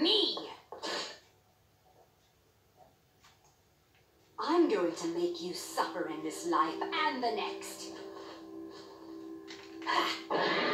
me. I'm going to make you suffer in this life and the next.